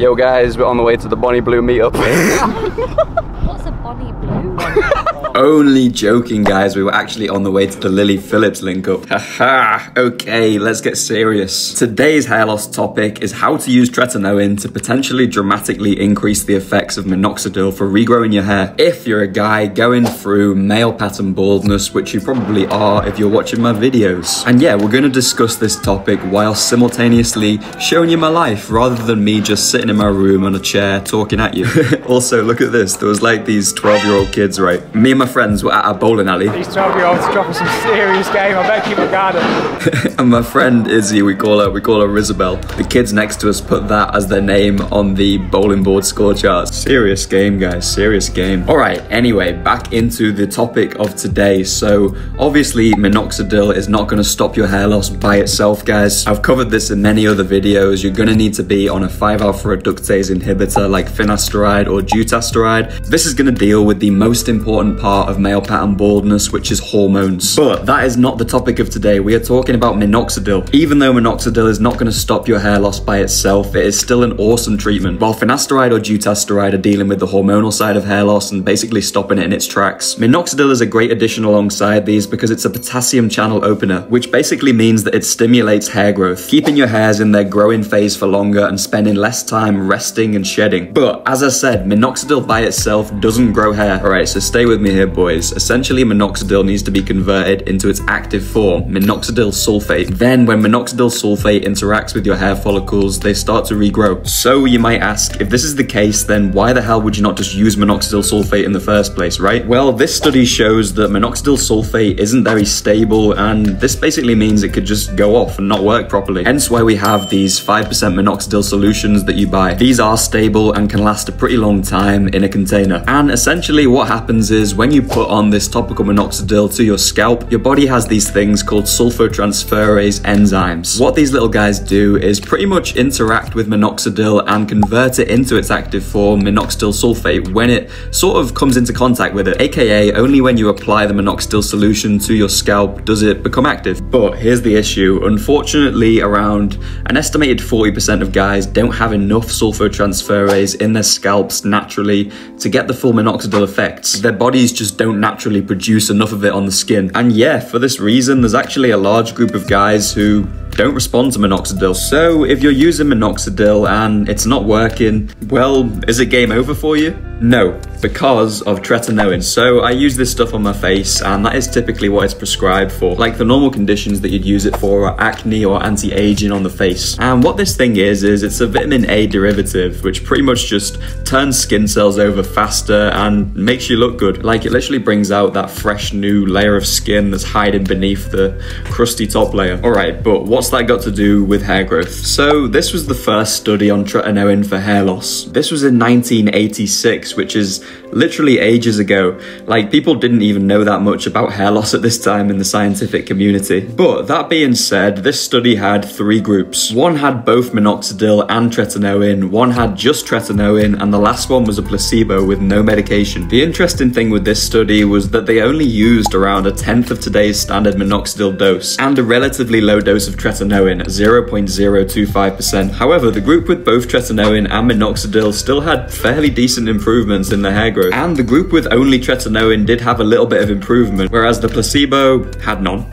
Yo guys, we're on the way to the Bonnie Blue meetup. What's a Bonnie Blue? Only joking, guys. We were actually on the way to the Lily Phillips link up. Haha. okay, let's get serious. Today's hair loss topic is how to use tretinoin to potentially dramatically increase the effects of minoxidil for regrowing your hair. If you're a guy going through male pattern baldness, which you probably are if you're watching my videos. And yeah, we're going to discuss this topic while simultaneously showing you my life rather than me just sitting in my room on a chair talking at you. also, look at this. There was like these 12 year old kids, right? Me and my friends were at a bowling alley. These 12 year olds dropping some serious game. I my guard up. and my friend Izzy, we call her, we call her Isabel. The kids next to us put that as their name on the bowling board score charts. Serious game, guys, serious game. All right, anyway, back into the topic of today. So obviously minoxidil is not gonna stop your hair loss by itself, guys. I've covered this in many other videos. You're gonna need to be on a 5-alpha reductase inhibitor like finasteride or dutasteride. This is gonna deal with the most important part of male pattern baldness, which is hormones. But that is not the topic of today. We are talking about minoxidil. Even though minoxidil is not going to stop your hair loss by itself, it is still an awesome treatment. While finasteride or dutasteride are dealing with the hormonal side of hair loss and basically stopping it in its tracks, minoxidil is a great addition alongside these because it's a potassium channel opener, which basically means that it stimulates hair growth, keeping your hairs in their growing phase for longer and spending less time resting and shedding. But as I said, minoxidil by itself doesn't grow hair. Alright, so stay with me here, boys. Essentially, minoxidil needs to be converted into its active form, minoxidil sulfate. Then, when minoxidil sulfate interacts with your hair follicles, they start to regrow. So, you might ask, if this is the case, then why the hell would you not just use minoxidil sulfate in the first place, right? Well, this study shows that minoxidil sulfate isn't very stable, and this basically means it could just go off and not work properly. Hence why we have these 5% minoxidil solutions that you buy. These are stable and can last a pretty long time in a container. And essentially, what happens is when you put on this topical minoxidil to your scalp, your body has these things called sulfotransferase enzymes. What these little guys do is pretty much interact with minoxidil and convert it into its active form, minoxidil sulfate, when it sort of comes into contact with it. AKA, only when you apply the minoxidil solution to your scalp does it become active. But here's the issue. Unfortunately, around an estimated 40% of guys don't have enough sulfotransferase in their scalps naturally to get the full minoxidil effects. Their bodies just don't naturally produce enough of it on the skin. And yeah, for this reason, there's actually a large group of guys who don't respond to minoxidil. So if you're using minoxidil and it's not working, well, is it game over for you? No, because of tretinoin. So I use this stuff on my face and that is typically what it's prescribed for. Like the normal conditions that you'd use it for are acne or anti-aging on the face. And what this thing is, is it's a vitamin A derivative, which pretty much just turns skin cells over faster and makes you look good. Like it literally brings out that fresh new layer of skin that's hiding beneath the crusty top layer. All right, but what's that got to do with hair growth? So this was the first study on tretinoin for hair loss. This was in 1986, which is literally ages ago. Like people didn't even know that much about hair loss at this time in the scientific community. But that being said, this study had three groups. One had both minoxidil and tretinoin, one had just tretinoin, and the last one was a placebo with no medication. The interesting thing with this study was that they only used around a tenth of today's standard minoxidil dose and a relatively low dose of tretinoin, 0.025%. However, the group with both tretinoin and minoxidil still had fairly decent improvements in the hair growth, and the group with only tretinoin did have a little bit of improvement, whereas the placebo had none.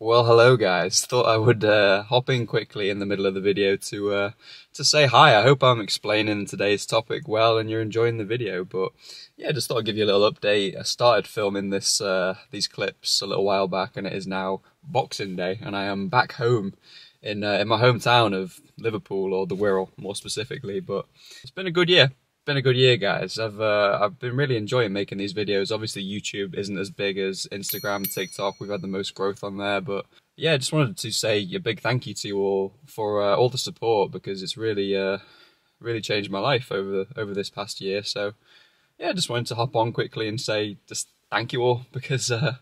Well, hello guys. Thought I would uh, hop in quickly in the middle of the video to uh, to say hi. I hope I'm explaining today's topic well and you're enjoying the video. But yeah, just thought I'd give you a little update. I started filming this uh, these clips a little while back, and it is now Boxing Day, and I am back home in uh, in my hometown of Liverpool or the Wirral, more specifically. But it's been a good year been a good year, guys. I've uh, I've been really enjoying making these videos. Obviously, YouTube isn't as big as Instagram, TikTok. We've had the most growth on there, but yeah, I just wanted to say a big thank you to you all for uh, all the support because it's really uh, really changed my life over over this past year. So yeah, I just wanted to hop on quickly and say just thank you all because uh,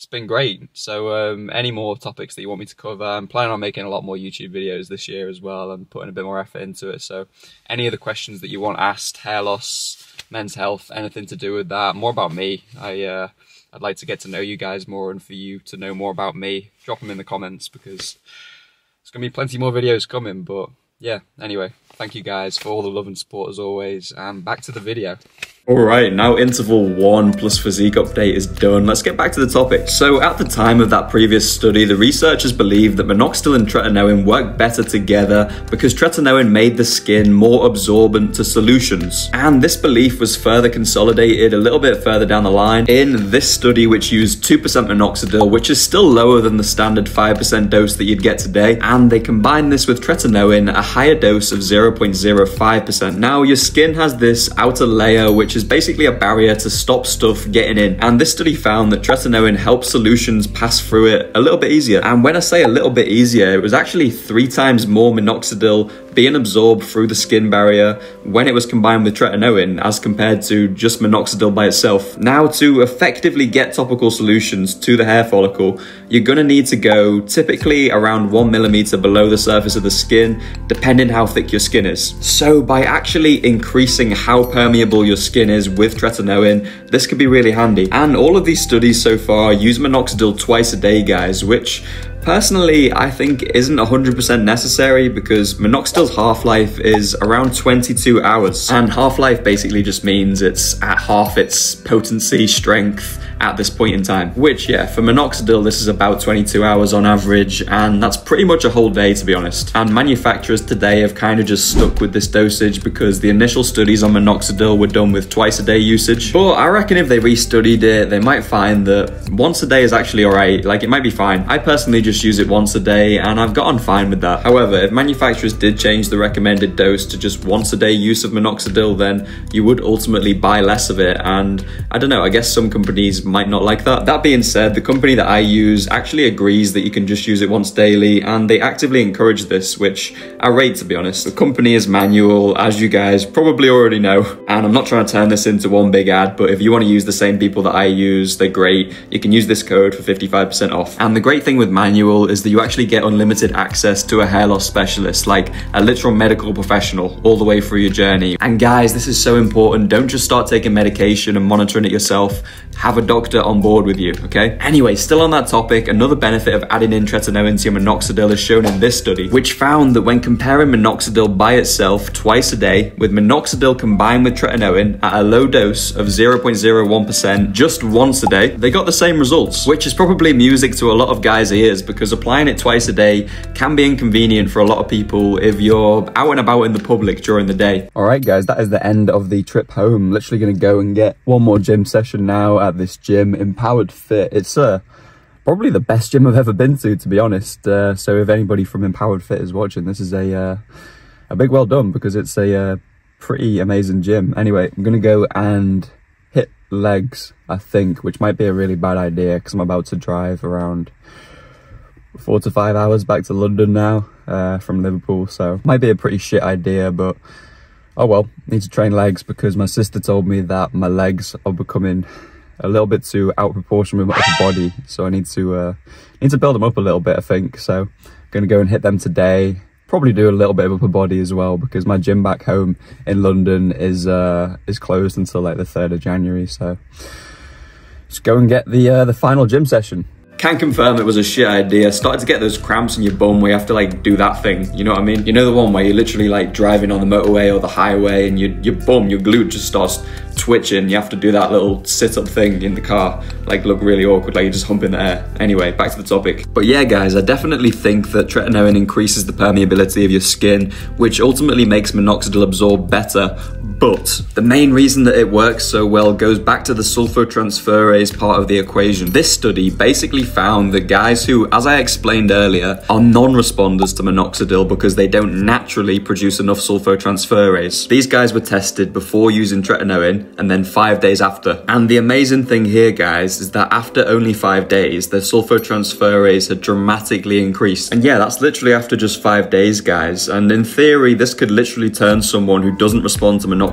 it's been great. So um, any more topics that you want me to cover, I'm planning on making a lot more YouTube videos this year as well and putting a bit more effort into it. So any of the questions that you want asked, hair loss, men's health, anything to do with that, more about me. I uh, I'd like to get to know you guys more and for you to know more about me. Drop them in the comments because there's gonna be plenty more videos coming. But yeah, anyway, thank you guys for all the love and support as always. And back to the video. Alright, now interval 1 plus physique update is done. Let's get back to the topic. So at the time of that previous study, the researchers believed that minoxidil and tretinoin worked better together because tretinoin made the skin more absorbent to solutions. And this belief was further consolidated a little bit further down the line in this study which used 2% minoxidil, which is still lower than the standard 5% dose that you'd get today. And they combined this with tretinoin, a higher dose of 0.05%. Now your skin has this outer layer which is basically a barrier to stop stuff getting in. And this study found that tretinoin helps solutions pass through it a little bit easier. And when I say a little bit easier, it was actually three times more minoxidil being absorbed through the skin barrier when it was combined with tretinoin as compared to just minoxidil by itself. Now to effectively get topical solutions to the hair follicle, you're gonna need to go typically around one millimeter below the surface of the skin, depending how thick your skin is. So by actually increasing how permeable your skin is with tretinoin, this could be really handy. And all of these studies so far use minoxidil twice a day, guys, which Personally, I think isn't 100% necessary because minoxidil's half-life is around 22 hours. And half-life basically just means it's at half its potency, strength, at this point in time. Which, yeah, for minoxidil, this is about 22 hours on average, and that's pretty much a whole day, to be honest. And manufacturers today have kind of just stuck with this dosage because the initial studies on minoxidil were done with twice a day usage. But I reckon if they restudied it, they might find that once a day is actually alright, like it might be fine. I personally just use it once a day, and I've gotten fine with that. However, if manufacturers did change the recommended dose to just once a day use of minoxidil, then you would ultimately buy less of it, and I don't know, I guess some companies might not like that. That being said, the company that I use actually agrees that you can just use it once daily and they actively encourage this, which I rate to be honest. The company is manual, as you guys probably already know, and I'm not trying to turn this into one big ad, but if you want to use the same people that I use, they're great. You can use this code for 55% off. And the great thing with manual is that you actually get unlimited access to a hair loss specialist, like a literal medical professional all the way through your journey. And guys, this is so important. Don't just start taking medication and monitoring it yourself. Have a doctor on board with you, okay? Anyway, still on that topic, another benefit of adding in tretinoin to minoxidil is shown in this study, which found that when comparing minoxidil by itself twice a day with minoxidil combined with tretinoin at a low dose of 0.01% just once a day, they got the same results, which is probably music to a lot of guys' ears because applying it twice a day can be inconvenient for a lot of people if you're out and about in the public during the day. All right, guys, that is the end of the trip home. Literally gonna go and get one more gym session now at this gym gym, Empowered Fit. It's uh, probably the best gym I've ever been to, to be honest. Uh, so if anybody from Empowered Fit is watching, this is a uh, a big well done because it's a uh, pretty amazing gym. Anyway, I'm gonna go and hit legs, I think, which might be a really bad idea because I'm about to drive around four to five hours back to London now uh, from Liverpool. So might be a pretty shit idea, but oh well, need to train legs because my sister told me that my legs are becoming a little bit too out of proportion with my upper body. So I need to uh, need to build them up a little bit, I think. So I'm going to go and hit them today. Probably do a little bit of upper body as well because my gym back home in London is uh, is closed until like the 3rd of January. So just go and get the uh, the final gym session. Can confirm it was a shit idea. Started to get those cramps in your bum where you have to like do that thing. You know what I mean? You know the one where you're literally like driving on the motorway or the highway and your, your bum, your glute just starts twitching. You have to do that little sit up thing in the car, like look really awkward, like you're just humping the air. Anyway, back to the topic. But yeah, guys, I definitely think that tretinoin increases the permeability of your skin, which ultimately makes minoxidil absorb better. But the main reason that it works so well goes back to the sulfotransferase part of the equation. This study basically found that guys who, as I explained earlier, are non-responders to minoxidil because they don't naturally produce enough sulfotransferase. These guys were tested before using tretinoin and then five days after. And the amazing thing here, guys, is that after only five days, the sulfotransferase had dramatically increased. And yeah, that's literally after just five days, guys. And in theory, this could literally turn someone who doesn't respond to minoxidil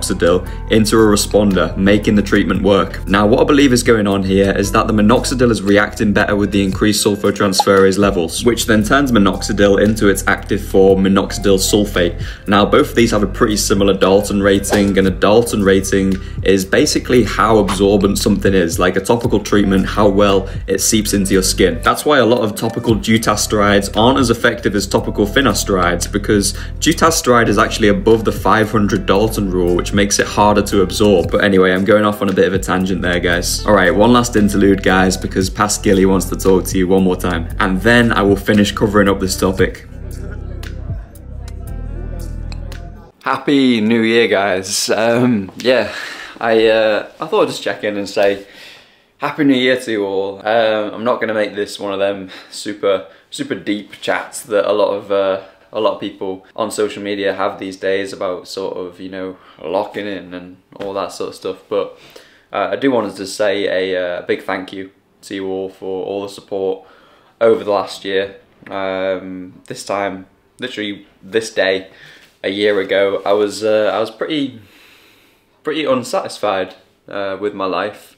into a responder, making the treatment work. Now, what I believe is going on here is that the minoxidil is reacting better with the increased sulfotransferase levels, which then turns minoxidil into its active form, minoxidil sulfate. Now, both of these have a pretty similar Dalton rating, and a Dalton rating is basically how absorbent something is, like a topical treatment, how well it seeps into your skin. That's why a lot of topical dutasteride aren't as effective as topical finasterides, because dutasteride is actually above the 500 Dalton rule, which makes it harder to absorb. But anyway, I'm going off on a bit of a tangent there, guys. All right, one last interlude, guys, because Past Gilly wants to talk to you one more time. And then I will finish covering up this topic. Happy New Year, guys. Um, yeah, I, uh, I thought I'd just check in and say Happy New Year to you all. Um, I'm not going to make this one of them super, super deep chats that a lot of uh, a lot of people on social media have these days about sort of, you know, locking in and all that sort of stuff. But uh, I do want to say a uh, big thank you to you all for all the support over the last year. Um, this time, literally this day, a year ago, I was uh, I was pretty pretty unsatisfied uh, with my life,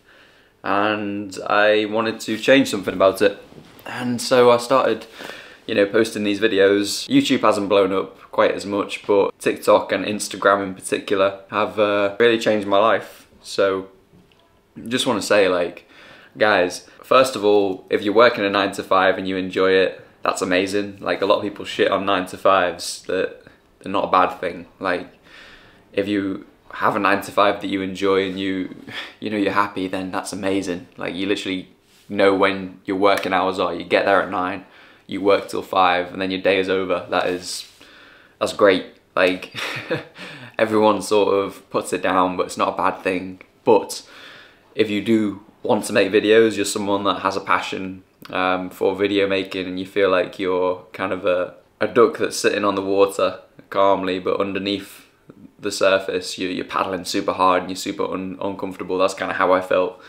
and I wanted to change something about it. And so I started you know, posting these videos. YouTube hasn't blown up quite as much, but TikTok and Instagram in particular have uh, really changed my life. So just want to say like, guys, first of all, if you're working a nine to five and you enjoy it, that's amazing. Like a lot of people shit on nine to fives that they're not a bad thing. Like if you have a nine to five that you enjoy and you, you know, you're happy, then that's amazing. Like you literally know when your working hours are. You get there at nine you work till five and then your day is over. That is, that's great. Like everyone sort of puts it down, but it's not a bad thing. But if you do want to make videos, you're someone that has a passion um, for video making and you feel like you're kind of a, a duck that's sitting on the water calmly, but underneath the surface, you, you're paddling super hard and you're super un, uncomfortable. That's kind of how I felt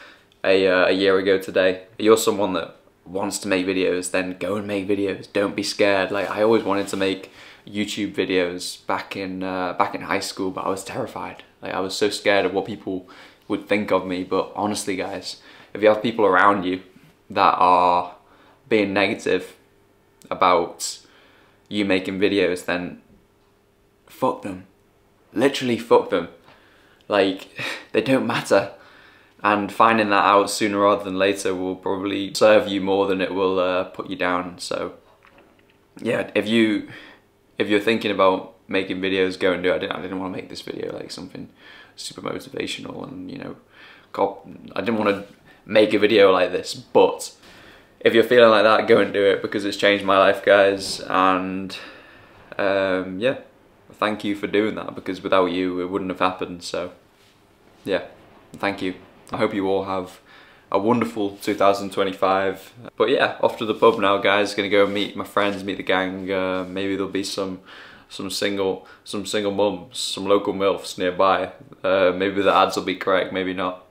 a, uh, a year ago today. You're someone that wants to make videos, then go and make videos. Don't be scared. Like I always wanted to make YouTube videos back in uh, back in high school, but I was terrified. Like I was so scared of what people would think of me. But honestly, guys, if you have people around you that are being negative about you making videos, then fuck them. Literally fuck them. Like they don't matter and finding that out sooner rather than later will probably serve you more than it will uh, put you down. So yeah if you if you're thinking about making videos go and do it. I didn't, I didn't want to make this video like something super motivational and you know cop I didn't want to make a video like this. But if you're feeling like that go and do it because it's changed my life guys. And um, yeah thank you for doing that because without you it wouldn't have happened. So yeah thank you I hope you all have a wonderful 2025. But yeah, off to the pub now, guys. Gonna go meet my friends, meet the gang. Uh, maybe there'll be some some single some single mums, some local milfs nearby. Uh, maybe the ads will be correct, maybe not.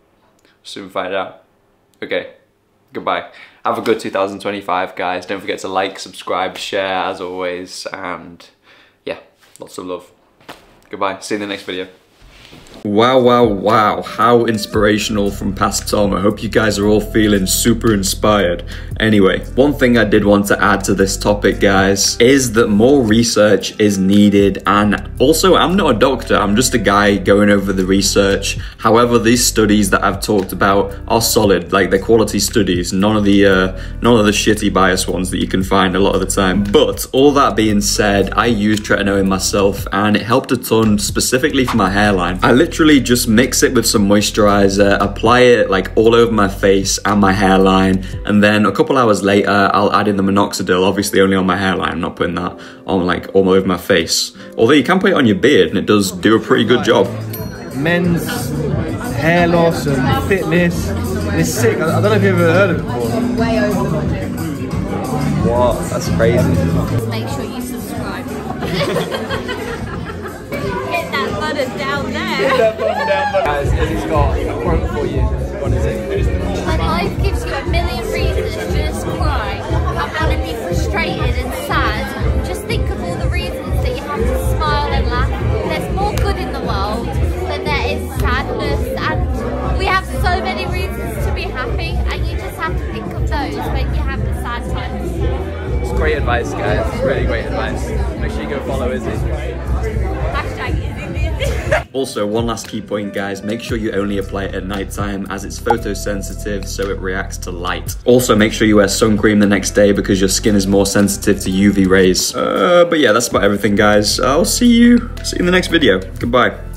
Soon find out. Okay, goodbye. Have a good 2025, guys. Don't forget to like, subscribe, share as always, and yeah, lots of love. Goodbye. See you in the next video. Wow, wow, wow, how inspirational from past Tom. I hope you guys are all feeling super inspired. Anyway, one thing I did want to add to this topic, guys, is that more research is needed. And also, I'm not a doctor, I'm just a guy going over the research. However, these studies that I've talked about are solid, like they're quality studies, none of the, uh, none of the shitty bias ones that you can find a lot of the time. But all that being said, I used tretinoin myself and it helped a ton specifically for my hairline. I literally just mix it with some moisturizer, apply it like all over my face and my hairline, and then a couple hours later, I'll add in the minoxidil, obviously only on my hairline, I'm not putting that on like all over my face. Although you can put it on your beard and it does do a pretty good job. Men's hair loss and fitness. It's sick. I don't know if you've ever heard of it before. Way over What? That's crazy. Make sure you subscribe. Hit that button down there. Guys, Izzy's got a quote for you. What is it? When life gives you a million reasons to just cry and want to be frustrated and sad, just think of all the reasons that you have to smile and laugh. There's more good in the world than there is sadness, and we have so many reasons to be happy, and you just have to think of those when you have the sad times. It's great advice, guys. It's really great advice. Make sure you go follow Izzy. Hashtag Izzy Also, one last key point, guys. Make sure you only apply it at night time as it's photosensitive, so it reacts to light. Also, make sure you wear sun cream the next day because your skin is more sensitive to UV rays. Uh, but yeah, that's about everything, guys. I'll see you. See you in the next video. Goodbye.